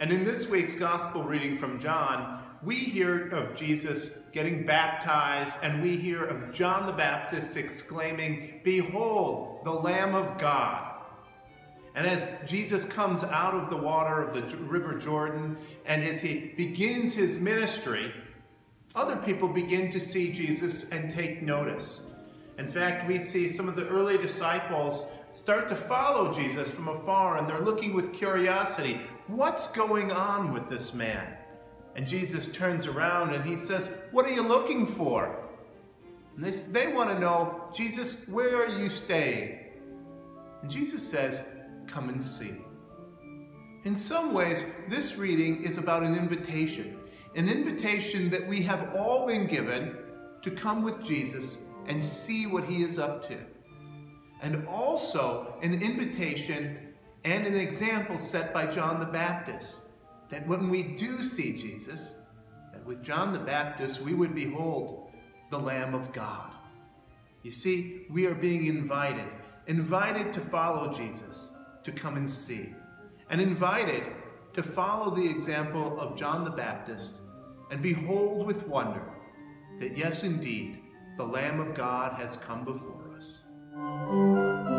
And in this week's gospel reading from John, we hear of Jesus getting baptized, and we hear of John the Baptist exclaiming, Behold, the Lamb of God. And as Jesus comes out of the water of the River Jordan, and as he begins his ministry, other people begin to see Jesus and take notice. In fact, we see some of the early disciples start to follow Jesus from afar, and they're looking with curiosity, what's going on with this man? And Jesus turns around and he says, What are you looking for? And they, they want to know, Jesus, where are you staying? And Jesus says, Come and see. In some ways, this reading is about an invitation, an invitation that we have all been given to come with Jesus and see what he is up to. And also an invitation and an example set by John the Baptist that when we do see Jesus, that with John the Baptist we would behold the Lamb of God. You see, we are being invited, invited to follow Jesus, to come and see, and invited to follow the example of John the Baptist and behold with wonder that yes, indeed, the Lamb of God has come before us. Música